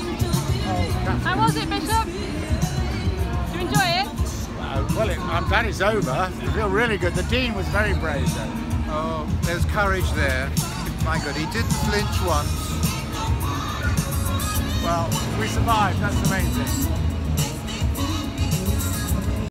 How was it, Bishop? Did you enjoy it? Uh, well, it, I'm glad it's over. I feel really good. The Dean was very brave, though. Oh, there's courage there. My God, he did flinch once. Well, we survived. That's amazing.